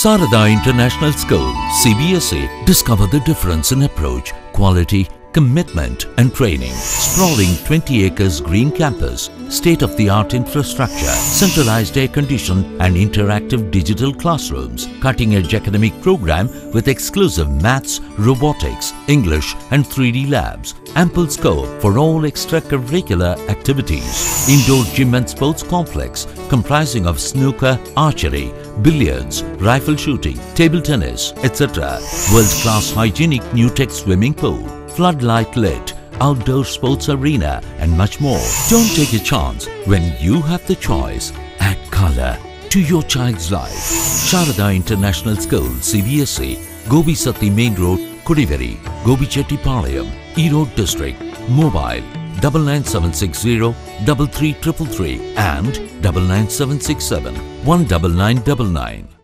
Saratha International School, CBSE. Discover the difference in approach, quality, commitment and training. Sprawling 20 acres green campus, state-of-the-art infrastructure, centralized air conditioned and interactive digital classrooms, cutting-edge academic program with exclusive maths, robotics, English and 3D labs, ample scope for all extracurricular activities, indoor gym and sports complex comprising of snooker, archery, billiards, rifle shooting, table tennis, etc. World-class hygienic Newtech swimming pool, floodlight lit, outdoor sports arena and much more. Don't take a chance when you have the choice. Add color to your child's life. Sharada International School, CBSE, Gobi Sathy Main Road, Kudiveri, Gobi Chettipalayam, Erode District, Mobile, 99760 33333 and 99767 19999.